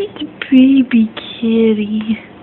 It's a baby kitty.